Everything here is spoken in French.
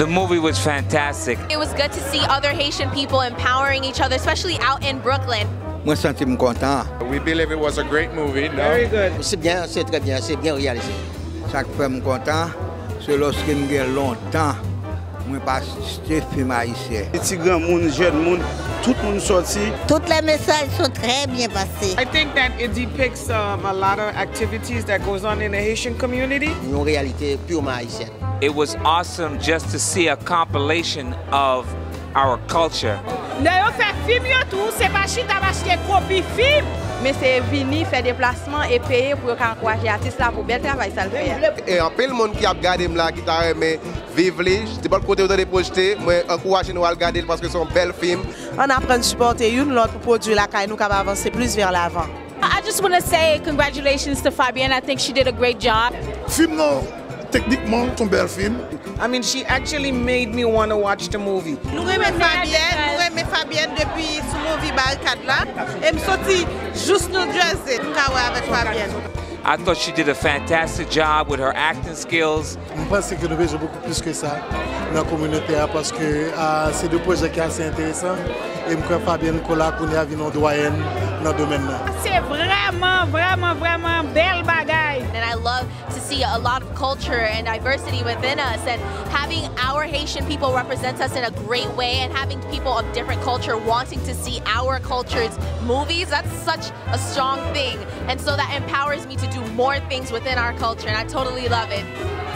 The movie was fantastic. It was good to see other Haitian people empowering each other, especially out in Brooklyn. Mwen senti m kontan. We believe it was a great movie. No? Very good. C'est bien, c'est très bien, c'est bien réalisé. Sa k fè m kontan, se loske m gen lontan, mwen pa ste film haïtien. Ti gran moun, jen moun, tout moun sorti. Tout les messages sont très bien passés. I think that it depicts um, a lot of activities that goes on in the Haitian community. Une réalité purement haïtienne. It was awesome just to see a compilation of our culture. Ne yo fè film yo tou, se pa chita va chite kopi film. Men se vini fè deplasman e peye pou yo ka ankwaje atis la pou bel travay sal fè. E apel moun ki ap gade m la ki ta reme vivre, c'est pas le côté où de projeter, mais encourager nous à regarder parce que c'est un bel film. On apprend à supporter une l'autre pour produire la caille nous capable avancer plus vers l'avant. I just want to say congratulations to Fabienne. I think she did a great job. Film non, techniquement, c'est un bel film. I mean, she actually made me want to watch the movie. Nous aimons Fabienne, nous aimons Fabienne depuis ce movie Barricade là. Et me sorti juste New Jersey, nous avec Fabienne. I thought she did a fantastic job with her acting skills. Je pense que nous besoin beaucoup plus que ça dans la communauté parce que uh, c'est deux projets qui sont assez intéressants. Et je crois que Fabienne doyenne dans le domaine. C'est vraiment, vraiment, vraiment belle a lot of culture and diversity within us and having our Haitian people represent us in a great way and having people of different culture wanting to see our culture's movies, that's such a strong thing. And so that empowers me to do more things within our culture and I totally love it.